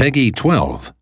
Peggy 12.